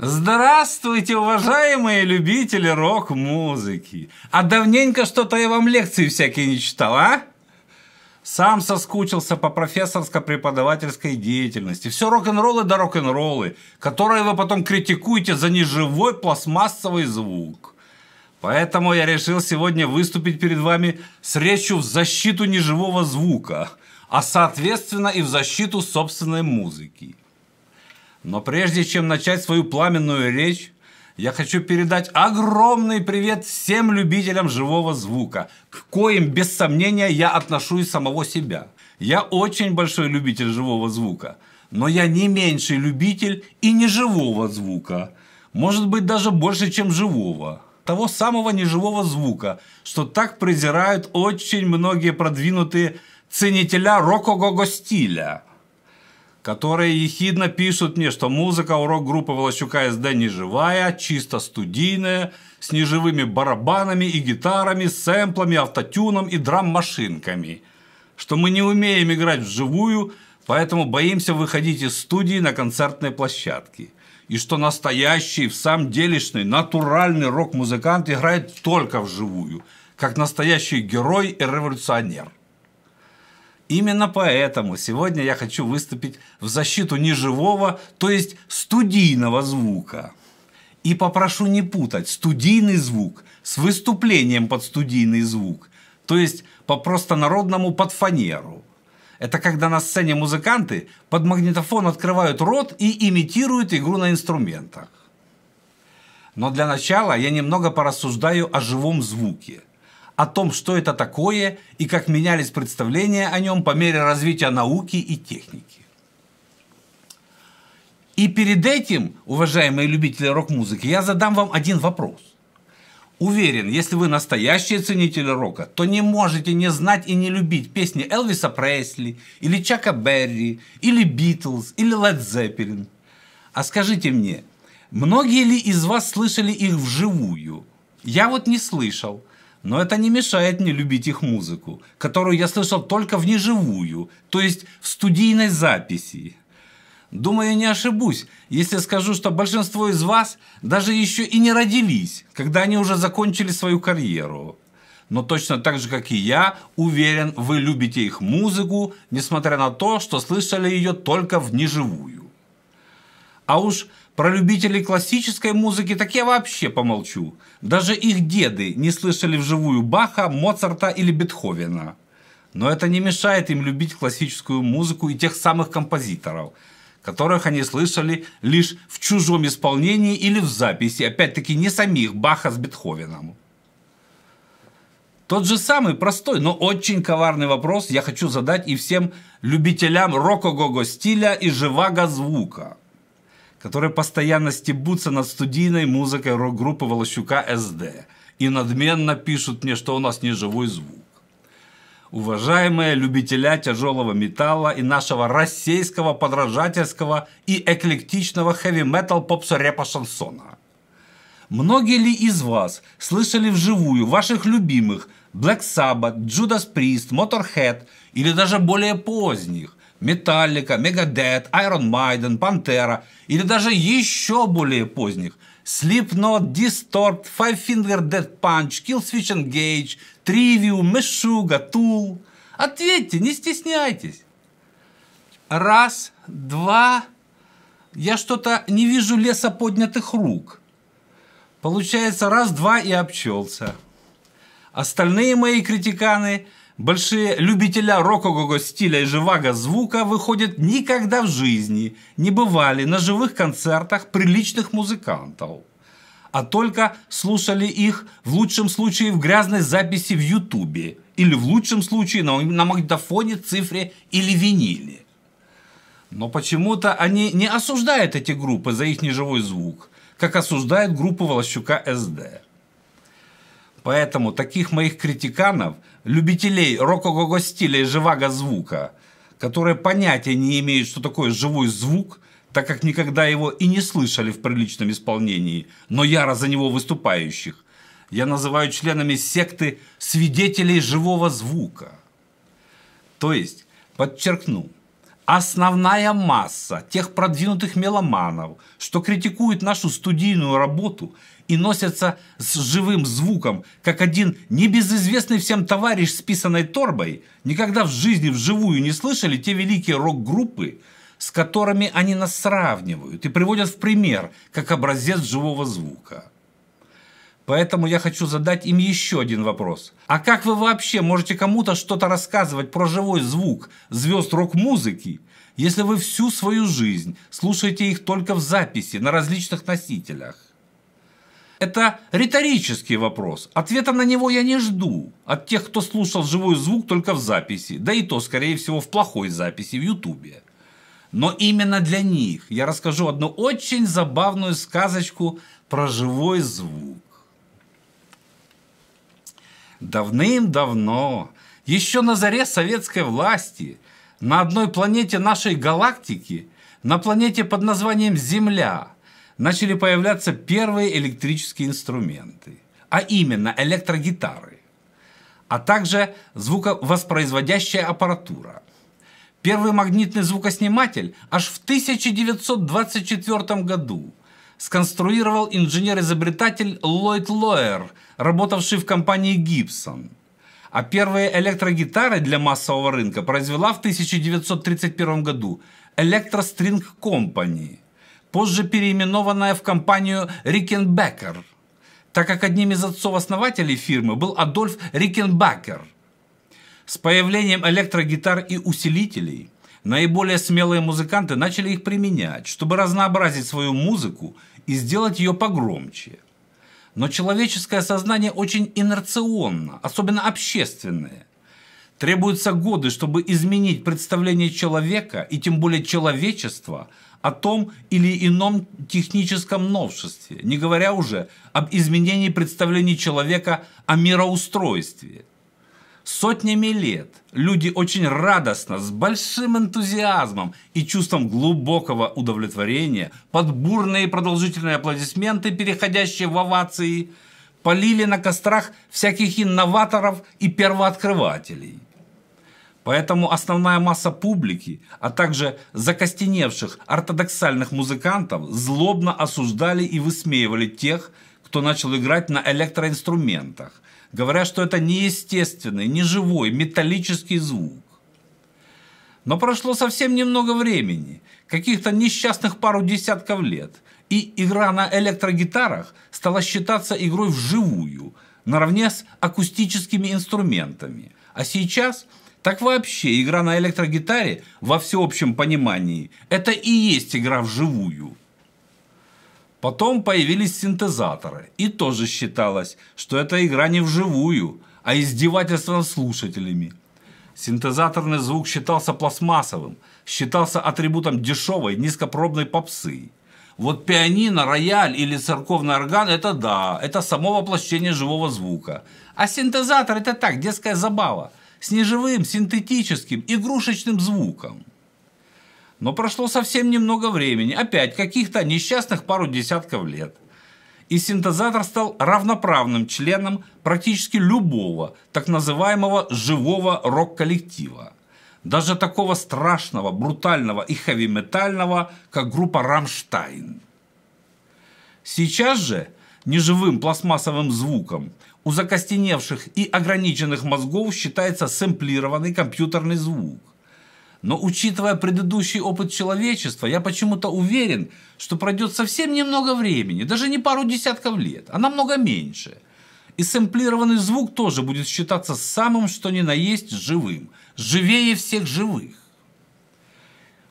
Здравствуйте, уважаемые любители рок-музыки! А давненько что-то я вам лекции всякие не читал, а? Сам соскучился по профессорско-преподавательской деятельности. Все рок-н-роллы да рок-н-роллы, которые вы потом критикуете за неживой пластмассовый звук. Поэтому я решил сегодня выступить перед вами с речью в защиту неживого звука, а соответственно и в защиту собственной музыки. Но прежде чем начать свою пламенную речь, я хочу передать огромный привет всем любителям живого звука, к коим, без сомнения, я отношу и самого себя. Я очень большой любитель живого звука, но я не меньший любитель и неживого звука. Может быть, даже больше, чем живого. Того самого неживого звука, что так презирают очень многие продвинутые ценителя рокого стиля – которые ехидно пишут мне, что музыка у рок-группы Волощука СД не живая, чисто студийная, с неживыми барабанами и гитарами, сэмплами, автотюном и драм-машинками. Что мы не умеем играть вживую, поэтому боимся выходить из студии на концертные площадки. И что настоящий, в самом делешный, натуральный рок-музыкант играет только вживую, как настоящий герой и революционер. Именно поэтому сегодня я хочу выступить в защиту неживого, то есть студийного звука. И попрошу не путать студийный звук с выступлением под студийный звук, то есть по простонародному под фанеру. Это когда на сцене музыканты под магнитофон открывают рот и имитируют игру на инструментах. Но для начала я немного порассуждаю о живом звуке – о том, что это такое и как менялись представления о нем по мере развития науки и техники. И перед этим, уважаемые любители рок-музыки, я задам вам один вопрос. Уверен, если вы настоящие ценители рока, то не можете не знать и не любить песни Элвиса Пресли, или Чака Берри, или Битлз, или Лед Зеппелин. А скажите мне, многие ли из вас слышали их вживую? Я вот не слышал. Но это не мешает мне любить их музыку, которую я слышал только в неживую, то есть в студийной записи. Думаю, не ошибусь, если скажу, что большинство из вас даже еще и не родились, когда они уже закончили свою карьеру. Но точно так же, как и я, уверен, вы любите их музыку, несмотря на то, что слышали ее только в неживую. А уж про любителей классической музыки так я вообще помолчу. Даже их деды не слышали вживую Баха, Моцарта или Бетховена. Но это не мешает им любить классическую музыку и тех самых композиторов, которых они слышали лишь в чужом исполнении или в записи, опять-таки не самих Баха с Бетховеном. Тот же самый простой, но очень коварный вопрос я хочу задать и всем любителям рокогого стиля и живаго звука – которые постоянно стебутся над студийной музыкой рок-группы Волощука СД и надменно пишут мне, что у нас не живой звук. Уважаемые любителя тяжелого металла и нашего российского подражательского и эклектичного хэви-метал попсорепа шансона. Многие ли из вас слышали вживую ваших любимых Black Sabbath, Judas Priest, Motorhead или даже более поздних Металлика, Мегадет, Iron Maiden, Пантера или даже еще более поздних Slipknot, Distort, Five Finger Death Punch, Killswitch Engage, Trivium, Meshuggah, Tool. Ответьте, не стесняйтесь. Раз, два. Я что-то не вижу леса поднятых рук. Получается, раз, два и обчелся. Остальные мои критиканы – Большие любителя рокового стиля и живаго звука выходят никогда в жизни, не бывали на живых концертах приличных музыкантов, а только слушали их в лучшем случае в грязной записи в Ютубе или в лучшем случае на, на магнитофоне, цифре или виниле. Но почему-то они не осуждают эти группы за их неживой звук, как осуждают группу Волощука СД. Поэтому таких моих критиканов, любителей рокового стиля и живаго звука, которые понятия не имеют, что такое живой звук, так как никогда его и не слышали в приличном исполнении, но яро за него выступающих, я называю членами секты свидетелей живого звука. То есть, подчеркну, основная масса тех продвинутых меломанов, что критикуют нашу студийную работу и носятся с живым звуком, как один небезызвестный всем товарищ с писаной торбой, никогда в жизни вживую не слышали те великие рок-группы, с которыми они нас сравнивают и приводят в пример, как образец живого звука. Поэтому я хочу задать им еще один вопрос. А как вы вообще можете кому-то что-то рассказывать про живой звук звезд рок-музыки, если вы всю свою жизнь слушаете их только в записи на различных носителях? Это риторический вопрос. Ответа на него я не жду от тех, кто слушал живой звук только в записи, да и то, скорее всего, в плохой записи в Ютубе. Но именно для них я расскажу одну очень забавную сказочку про живой звук. Давным-давно, еще на заре советской власти, на одной планете нашей галактики, на планете под названием Земля, начали появляться первые электрические инструменты, а именно электрогитары, а также звуковоспроизводящая аппаратура. Первый магнитный звукосниматель аж в 1924 году сконструировал инженер-изобретатель Ллойд Лоер, работавший в компании Gibson. А первые электрогитары для массового рынка произвела в 1931 году Electro Company, позже переименованная в компанию Rickenbacker, так как одним из отцов-основателей фирмы был Адольф Рикенбакер. С появлением электрогитар и усилителей – Наиболее смелые музыканты начали их применять, чтобы разнообразить свою музыку и сделать ее погромче. Но человеческое сознание очень инерционно, особенно общественное. Требуются годы, чтобы изменить представление человека и тем более человечества о том или ином техническом новшестве, не говоря уже об изменении представлений человека о мироустройстве – Сотнями лет люди очень радостно, с большим энтузиазмом и чувством глубокого удовлетворения под бурные продолжительные аплодисменты, переходящие в овации, полили на кострах всяких инноваторов и первооткрывателей. Поэтому основная масса публики, а также закостеневших ортодоксальных музыкантов злобно осуждали и высмеивали тех, кто начал играть на электроинструментах, говоря, что это неестественный, неживой, металлический звук. Но прошло совсем немного времени, каких-то несчастных пару десятков лет, и игра на электрогитарах стала считаться игрой вживую, наравне с акустическими инструментами. А сейчас так вообще игра на электрогитаре во всеобщем понимании – это и есть игра вживую – Потом появились синтезаторы, и тоже считалось, что это игра не вживую, а издевательство над слушателями. Синтезаторный звук считался пластмассовым, считался атрибутом дешевой, низкопробной попсы. Вот пианино, рояль или церковный орган – это да, это само воплощение живого звука. А синтезатор – это так, детская забава, с неживым, синтетическим, игрушечным звуком. Но прошло совсем немного времени, опять каких-то несчастных пару десятков лет. И синтезатор стал равноправным членом практически любого так называемого живого рок-коллектива. Даже такого страшного, брутального и хэви-метального, как группа «Рамштайн». Сейчас же неживым пластмассовым звуком у закостеневших и ограниченных мозгов считается сэмплированный компьютерный звук – но учитывая предыдущий опыт человечества, я почему-то уверен, что пройдет совсем немного времени, даже не пару десятков лет, а намного меньше. И сэмплированный звук тоже будет считаться самым, что ни на есть, живым. Живее всех живых.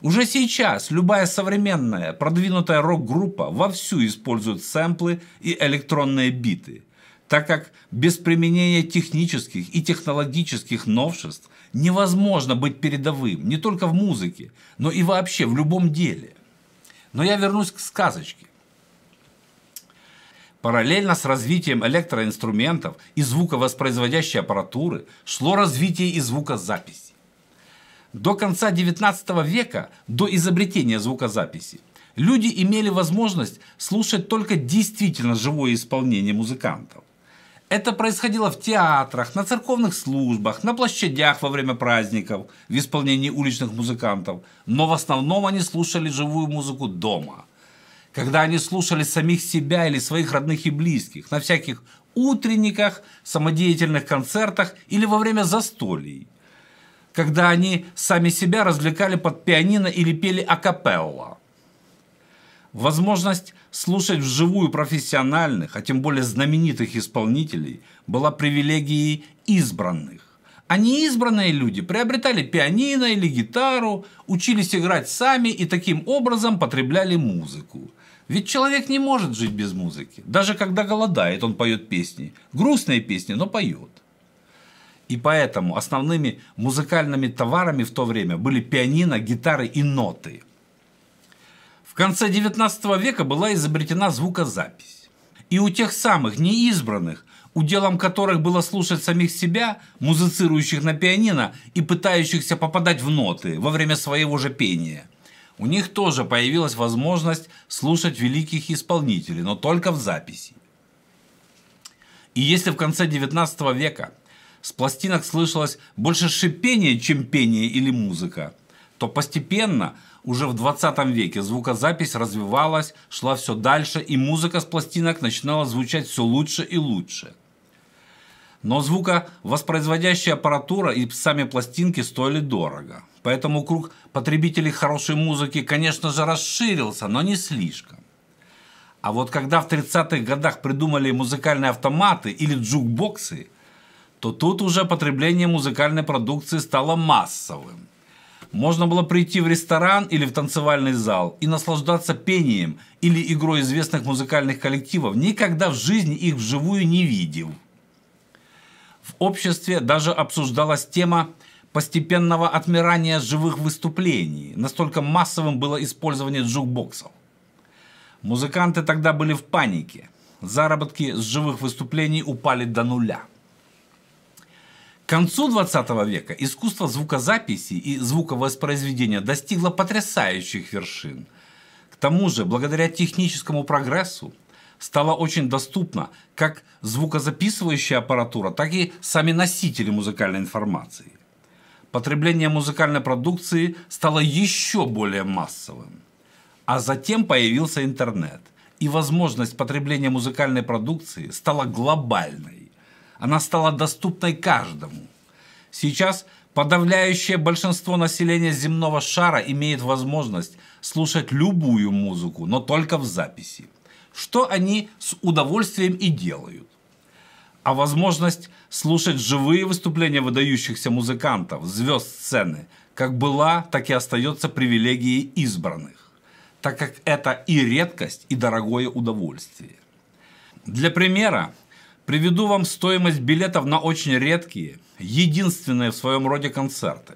Уже сейчас любая современная продвинутая рок-группа вовсю использует сэмплы и электронные биты, так как без применения технических и технологических новшеств невозможно быть передовым не только в музыке, но и вообще в любом деле. Но я вернусь к сказочке. Параллельно с развитием электроинструментов и звуковоспроизводящей аппаратуры шло развитие и звукозаписи. До конца XIX века, до изобретения звукозаписи, люди имели возможность слушать только действительно живое исполнение музыкантов. Это происходило в театрах, на церковных службах, на площадях во время праздников в исполнении уличных музыкантов. Но в основном они слушали живую музыку дома. Когда они слушали самих себя или своих родных и близких на всяких утренниках, самодеятельных концертах или во время застолий. Когда они сами себя развлекали под пианино или пели акапелла. Возможность слушать вживую профессиональных, а тем более знаменитых исполнителей, была привилегией избранных. А неизбранные люди приобретали пианино или гитару, учились играть сами и таким образом потребляли музыку. Ведь человек не может жить без музыки. Даже когда голодает, он поет песни. Грустные песни, но поет. И поэтому основными музыкальными товарами в то время были пианино, гитары и ноты – конце XIX века была изобретена звукозапись. И у тех самых неизбранных, уделом которых было слушать самих себя, музицирующих на пианино и пытающихся попадать в ноты во время своего же пения, у них тоже появилась возможность слушать великих исполнителей, но только в записи. И если в конце XIX века с пластинок слышалось больше шипения, чем пение или музыка, то постепенно – уже в 20 веке звукозапись развивалась, шла все дальше, и музыка с пластинок начинала звучать все лучше и лучше. Но звуковоспроизводящая аппаратура и сами пластинки стоили дорого. Поэтому круг потребителей хорошей музыки, конечно же, расширился, но не слишком. А вот когда в 30-х годах придумали музыкальные автоматы или джукбоксы, то тут уже потребление музыкальной продукции стало массовым. Можно было прийти в ресторан или в танцевальный зал и наслаждаться пением или игрой известных музыкальных коллективов, никогда в жизни их вживую не видел. В обществе даже обсуждалась тема постепенного отмирания живых выступлений. Настолько массовым было использование джукбоксов. Музыканты тогда были в панике. Заработки с живых выступлений упали до нуля. К концу 20 века искусство звукозаписи и звуковоспроизведения достигло потрясающих вершин. К тому же, благодаря техническому прогрессу, стала очень доступна как звукозаписывающая аппаратура, так и сами носители музыкальной информации. Потребление музыкальной продукции стало еще более массовым. А затем появился интернет, и возможность потребления музыкальной продукции стала глобальной. Она стала доступной каждому. Сейчас подавляющее большинство населения земного шара имеет возможность слушать любую музыку, но только в записи. Что они с удовольствием и делают. А возможность слушать живые выступления выдающихся музыкантов, звезд сцены, как была, так и остается привилегией избранных, так как это и редкость, и дорогое удовольствие. Для примера, Приведу вам стоимость билетов на очень редкие, единственные в своем роде концерты.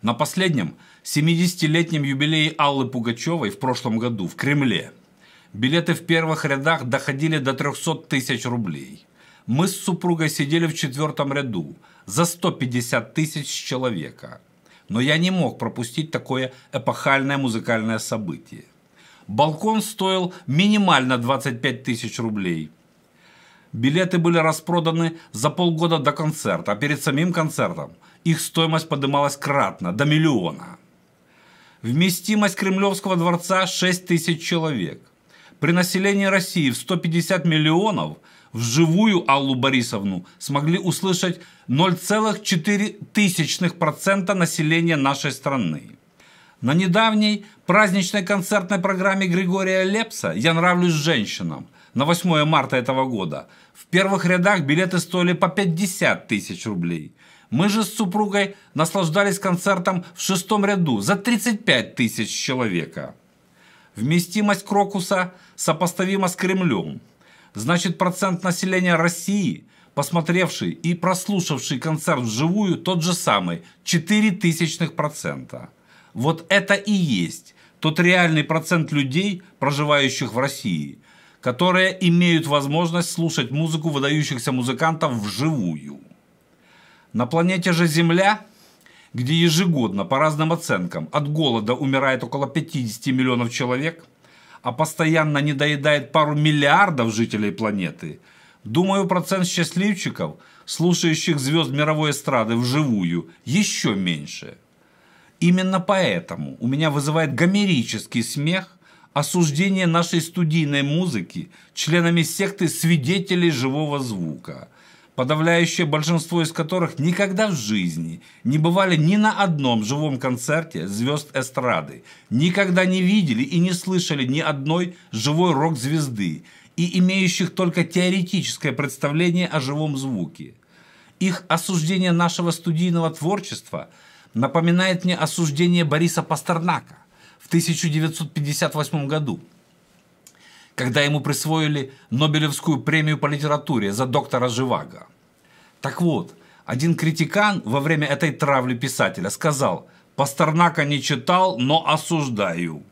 На последнем 70-летнем юбилее Аллы Пугачевой в прошлом году в Кремле билеты в первых рядах доходили до 300 тысяч рублей. Мы с супругой сидели в четвертом ряду за 150 тысяч человека. Но я не мог пропустить такое эпохальное музыкальное событие. Балкон стоил минимально 25 тысяч рублей – Билеты были распроданы за полгода до концерта, а перед самим концертом их стоимость поднималась кратно, до миллиона. Вместимость Кремлевского дворца 6 тысяч человек. При населении России в 150 миллионов вживую Аллу Борисовну смогли услышать 0,4% населения нашей страны. На недавней праздничной концертной программе Григория Лепса «Я нравлюсь женщинам» на 8 марта этого года в первых рядах билеты стоили по 50 тысяч рублей. Мы же с супругой наслаждались концертом в шестом ряду за 35 тысяч человека. Вместимость Крокуса сопоставима с Кремлем. Значит, процент населения России, посмотревший и прослушавший концерт вживую, тот же самый – 4 тысячных процента. Вот это и есть тот реальный процент людей, проживающих в России – которые имеют возможность слушать музыку выдающихся музыкантов вживую. На планете же Земля, где ежегодно, по разным оценкам, от голода умирает около 50 миллионов человек, а постоянно недоедает пару миллиардов жителей планеты, Думаю, процент счастливчиков, слушающих звезд мировой эстрады вживую, еще меньше. Именно поэтому у меня вызывает гомерический смех осуждение нашей студийной музыки членами секты свидетелей живого звука, подавляющее большинство из которых никогда в жизни не бывали ни на одном живом концерте звезд эстрады, никогда не видели и не слышали ни одной живой рок-звезды и имеющих только теоретическое представление о живом звуке. Их осуждение нашего студийного творчества напоминает мне осуждение Бориса Пастернака в 1958 году, когда ему присвоили Нобелевскую премию по литературе за доктора Живаго. Так вот, один критикан во время этой травли писателя сказал «Пастернака не читал, но осуждаю».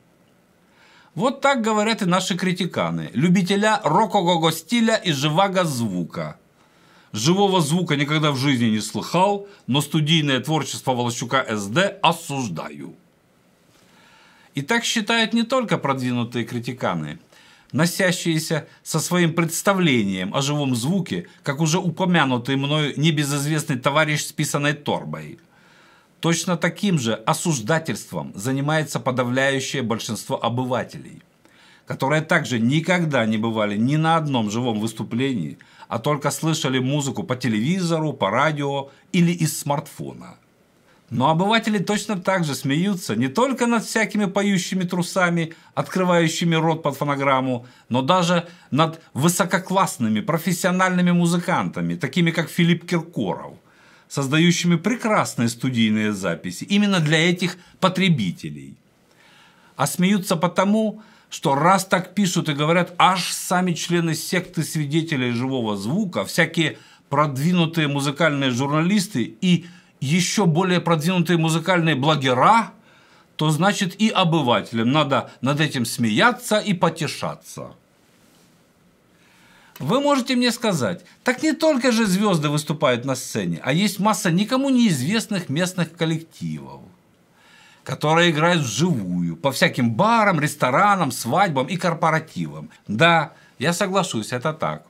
Вот так говорят и наши критиканы, любителя рокого стиля и живаго звука. Живого звука никогда в жизни не слыхал, но студийное творчество Волощука СД осуждаю. И так считают не только продвинутые критиканы, носящиеся со своим представлением о живом звуке, как уже упомянутый мною небезызвестный товарищ с писаной торбой – Точно таким же осуждательством занимается подавляющее большинство обывателей, которые также никогда не бывали ни на одном живом выступлении, а только слышали музыку по телевизору, по радио или из смартфона. Но обыватели точно так же смеются не только над всякими поющими трусами, открывающими рот под фонограмму, но даже над высококлассными профессиональными музыкантами, такими как Филипп Киркоров, создающими прекрасные студийные записи именно для этих потребителей. А смеются потому, что раз так пишут и говорят аж сами члены секты свидетелей живого звука, всякие продвинутые музыкальные журналисты и еще более продвинутые музыкальные блогера, то значит и обывателям надо над этим смеяться и потешаться. Вы можете мне сказать, так не только же звезды выступают на сцене, а есть масса никому неизвестных местных коллективов, которые играют вживую, по всяким барам, ресторанам, свадьбам и корпоративам. Да, я соглашусь, это так.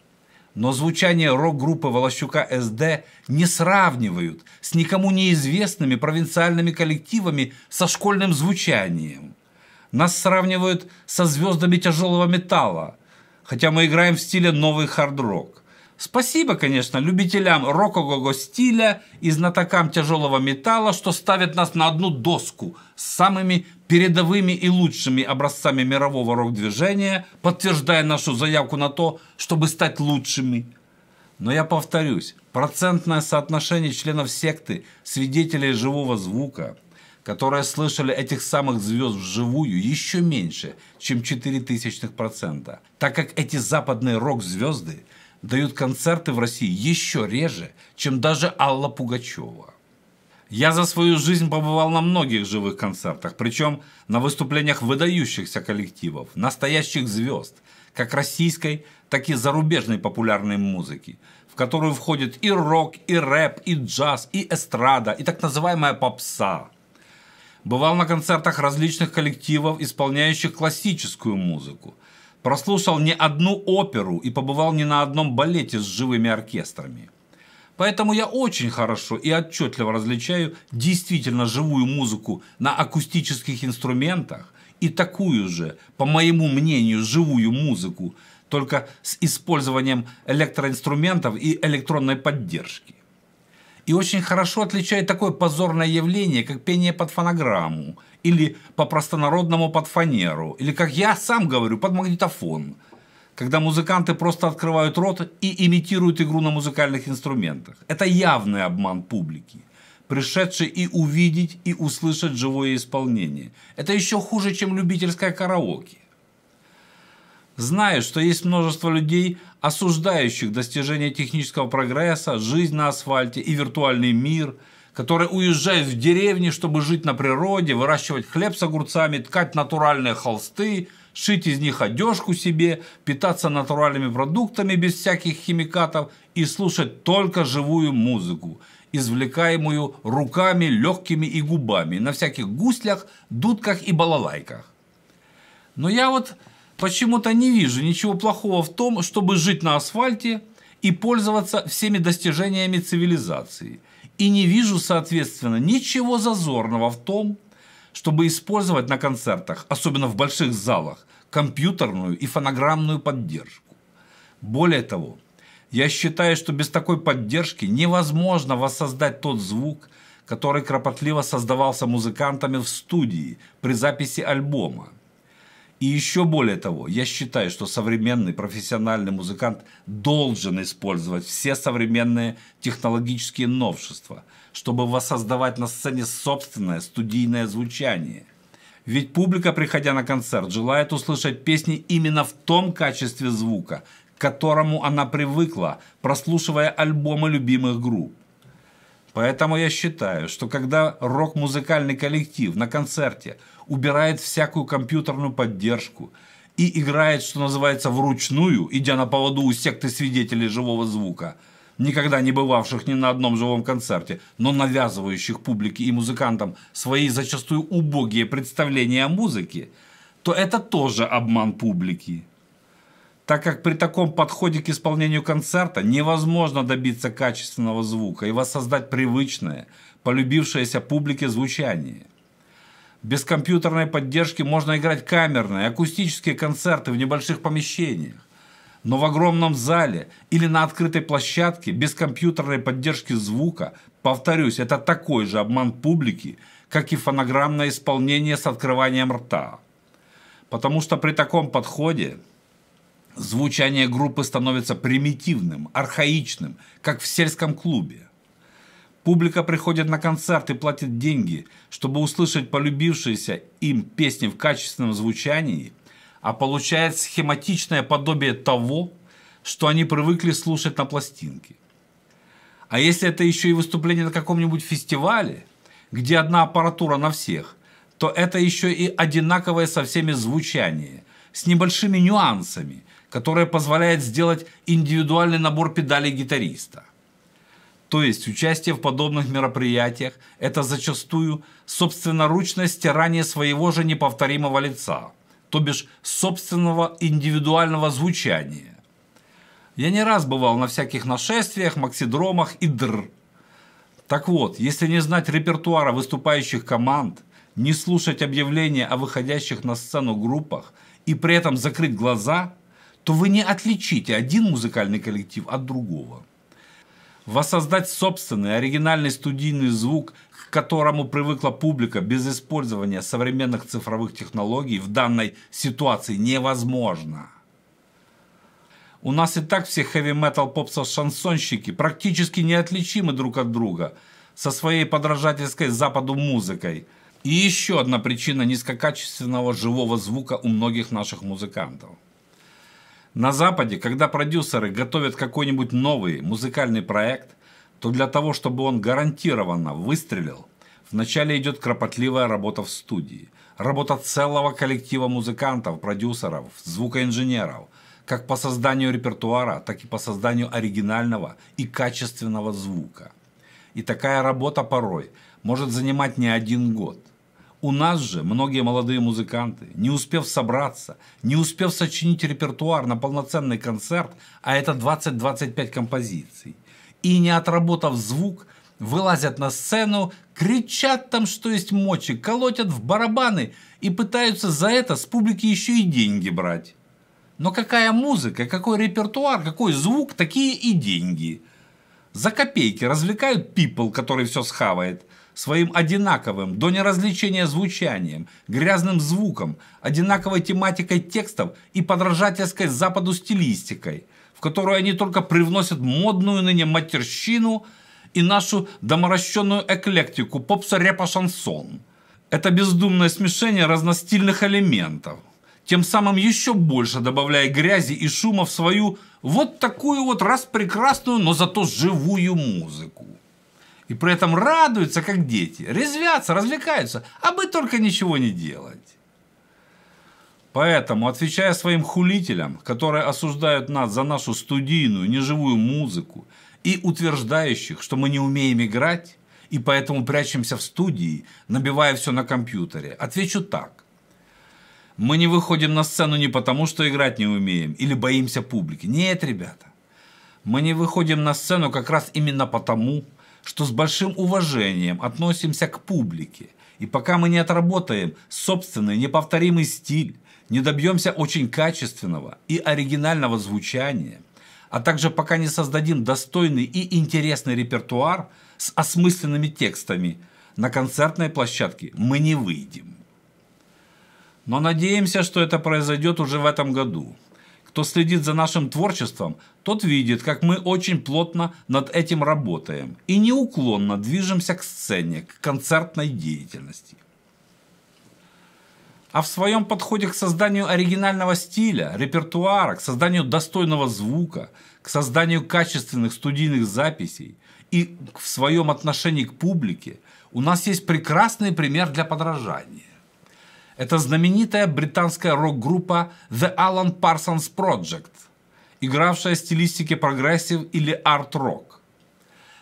Но звучание рок-группы Волощука СД не сравнивают с никому неизвестными провинциальными коллективами со школьным звучанием. Нас сравнивают со звездами тяжелого металла – хотя мы играем в стиле новый хард-рок. Спасибо, конечно, любителям рокого стиля и знатокам тяжелого металла, что ставят нас на одну доску с самыми передовыми и лучшими образцами мирового рок-движения, подтверждая нашу заявку на то, чтобы стать лучшими. Но я повторюсь, процентное соотношение членов секты, свидетелей живого звука – которые слышали этих самых звезд вживую еще меньше, чем 0,04%, так как эти западные рок-звезды дают концерты в России еще реже, чем даже Алла Пугачева. Я за свою жизнь побывал на многих живых концертах, причем на выступлениях выдающихся коллективов, настоящих звезд, как российской, так и зарубежной популярной музыки, в которую входит и рок, и рэп, и джаз, и эстрада, и так называемая попса – Бывал на концертах различных коллективов, исполняющих классическую музыку. Прослушал не одну оперу и побывал не на одном балете с живыми оркестрами. Поэтому я очень хорошо и отчетливо различаю действительно живую музыку на акустических инструментах и такую же, по моему мнению, живую музыку, только с использованием электроинструментов и электронной поддержки и очень хорошо отличает такое позорное явление, как пение под фонограмму, или по-простонародному под фанеру, или, как я сам говорю, под магнитофон, когда музыканты просто открывают рот и имитируют игру на музыкальных инструментах. Это явный обман публики, пришедшей и увидеть, и услышать живое исполнение. Это еще хуже, чем любительское караоке. Знаю, что есть множество людей, осуждающих достижение технического прогресса, жизнь на асфальте и виртуальный мир, которые уезжают в деревни, чтобы жить на природе, выращивать хлеб с огурцами, ткать натуральные холсты, шить из них одежку себе, питаться натуральными продуктами без всяких химикатов и слушать только живую музыку, извлекаемую руками, легкими и губами на всяких гуслях, дудках и балалайках. Но я вот почему-то не вижу ничего плохого в том, чтобы жить на асфальте и пользоваться всеми достижениями цивилизации. И не вижу, соответственно, ничего зазорного в том, чтобы использовать на концертах, особенно в больших залах, компьютерную и фонограммную поддержку. Более того, я считаю, что без такой поддержки невозможно воссоздать тот звук, который кропотливо создавался музыкантами в студии при записи альбома. И еще более того, я считаю, что современный профессиональный музыкант должен использовать все современные технологические новшества, чтобы воссоздавать на сцене собственное студийное звучание. Ведь публика, приходя на концерт, желает услышать песни именно в том качестве звука, к которому она привыкла, прослушивая альбомы любимых групп. Поэтому я считаю, что когда рок-музыкальный коллектив на концерте убирает всякую компьютерную поддержку и играет, что называется, вручную, идя на поводу у секты свидетелей живого звука, никогда не бывавших ни на одном живом концерте, но навязывающих публике и музыкантам свои зачастую убогие представления о музыке, то это тоже обман публики так как при таком подходе к исполнению концерта невозможно добиться качественного звука и воссоздать привычное, полюбившееся публике звучание. Без компьютерной поддержки можно играть камерные, акустические концерты в небольших помещениях. Но в огромном зале или на открытой площадке без компьютерной поддержки звука, повторюсь, это такой же обман публики, как и фонограммное исполнение с открыванием рта. Потому что при таком подходе Звучание группы становится примитивным, архаичным, как в сельском клубе. Публика приходит на концерт и платит деньги, чтобы услышать полюбившиеся им песни в качественном звучании, а получает схематичное подобие того, что они привыкли слушать на пластинке. А если это еще и выступление на каком-нибудь фестивале, где одна аппаратура на всех, то это еще и одинаковое со всеми звучание, с небольшими нюансами – которая позволяет сделать индивидуальный набор педалей гитариста. То есть участие в подобных мероприятиях – это зачастую собственноручное стирание своего же неповторимого лица, то бишь собственного индивидуального звучания. Я не раз бывал на всяких нашествиях, максидромах и др. Так вот, если не знать репертуара выступающих команд, не слушать объявления о выходящих на сцену группах и при этом закрыть глаза – то вы не отличите один музыкальный коллектив от другого. Воссоздать собственный оригинальный студийный звук, к которому привыкла публика без использования современных цифровых технологий в данной ситуации невозможно. У нас и так все хэви-метал попсов-шансонщики практически неотличимы друг от друга со своей подражательской западу музыкой. И еще одна причина низкокачественного живого звука у многих наших музыкантов. На Западе, когда продюсеры готовят какой-нибудь новый музыкальный проект, то для того, чтобы он гарантированно выстрелил, вначале идет кропотливая работа в студии. Работа целого коллектива музыкантов, продюсеров, звукоинженеров, как по созданию репертуара, так и по созданию оригинального и качественного звука. И такая работа порой может занимать не один год – у нас же многие молодые музыканты, не успев собраться, не успев сочинить репертуар на полноценный концерт, а это 20-25 композиций, и не отработав звук, вылазят на сцену, кричат там, что есть мочи, колотят в барабаны и пытаются за это с публики еще и деньги брать. Но какая музыка, какой репертуар, какой звук, такие и деньги. За копейки развлекают people, который все схавает – своим одинаковым, до неразличения звучанием, грязным звуком, одинаковой тематикой текстов и подражательской Западу стилистикой, в которую они только привносят модную ныне матерщину и нашу доморощенную эклектику попса репа шансон. Это бездумное смешение разностильных элементов, тем самым еще больше добавляя грязи и шума в свою вот такую вот раз прекрасную, но зато живую музыку и при этом радуются, как дети, резвятся, развлекаются, а бы только ничего не делать. Поэтому, отвечая своим хулителям, которые осуждают нас за нашу студийную, неживую музыку, и утверждающих, что мы не умеем играть, и поэтому прячемся в студии, набивая все на компьютере, отвечу так. Мы не выходим на сцену не потому, что играть не умеем или боимся публики. Нет, ребята. Мы не выходим на сцену как раз именно потому, что с большим уважением относимся к публике. И пока мы не отработаем собственный неповторимый стиль, не добьемся очень качественного и оригинального звучания, а также пока не создадим достойный и интересный репертуар с осмысленными текстами, на концертной площадке мы не выйдем. Но надеемся, что это произойдет уже в этом году. Кто следит за нашим творчеством, тот видит, как мы очень плотно над этим работаем и неуклонно движемся к сцене, к концертной деятельности. А в своем подходе к созданию оригинального стиля, репертуара, к созданию достойного звука, к созданию качественных студийных записей и в своем отношении к публике у нас есть прекрасный пример для подражания. Это знаменитая британская рок-группа The Alan Parsons Project, игравшая в стилистике прогрессив или арт-рок.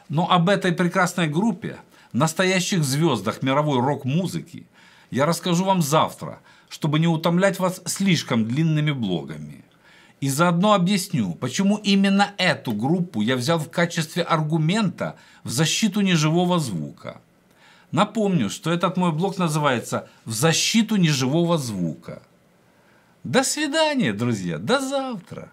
Но об этой прекрасной группе, настоящих звездах мировой рок-музыки, я расскажу вам завтра, чтобы не утомлять вас слишком длинными блогами. И заодно объясню, почему именно эту группу я взял в качестве аргумента в защиту неживого звука – Напомню, что этот мой блог называется «В защиту неживого звука». До свидания, друзья, до завтра.